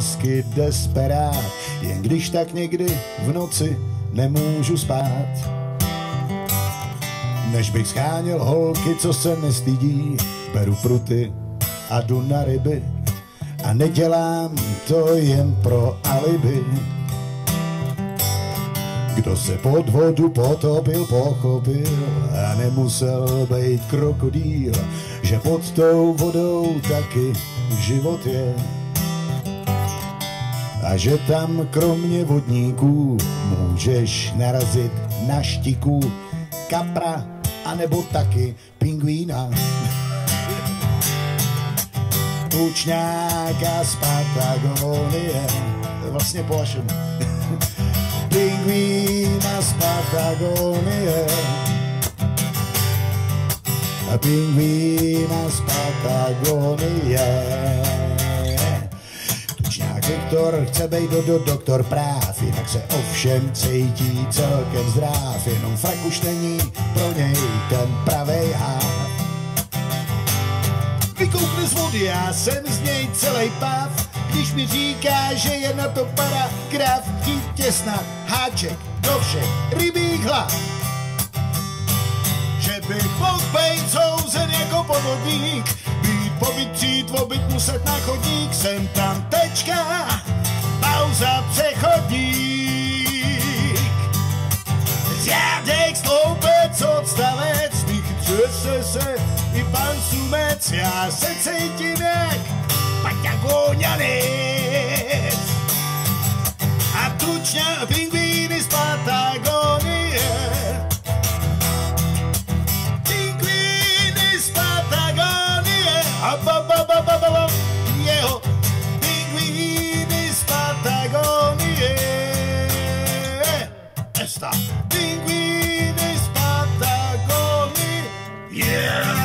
lásky desperát, jen když tak někdy v noci nemůžu spát. Než bych scháněl holky, co se nestydí, beru pruty a jdu na ryby a nedělám to jen pro alibi. Kdo se pod vodu potopil, pochopil a nemusel být krokodýl, že pod tou vodou taky život je. A že tam kromě vodníků můžeš narazit na štiku kapra anebo taky pingvína. Tučňáka z Patagonie, vlastně po vašemu. Pingvína z Patagonie. Pingvína z Patagonie. Viktor chce být do, do doktor práv, jinak se ovšem cítí celkem zdrav, jenom frak už není pro něj ten pravej háv. Vykoukne z vody, já jsem z něj celý pav, když mi říká, že je na to paragraf, chtít těsna, háček do všech rybích hlav. Že bych mohl být souzen jako podvodník, být povytřít, obyt muset na chodník, jsem tam tečka, pauza přechodník. Řádek, sloupec, odstavec, vychytře se i pan Sumec, já se cítím jak Patagonianec. A tučňa pingvíny festa. Pinguim, Patagônia. Yeah!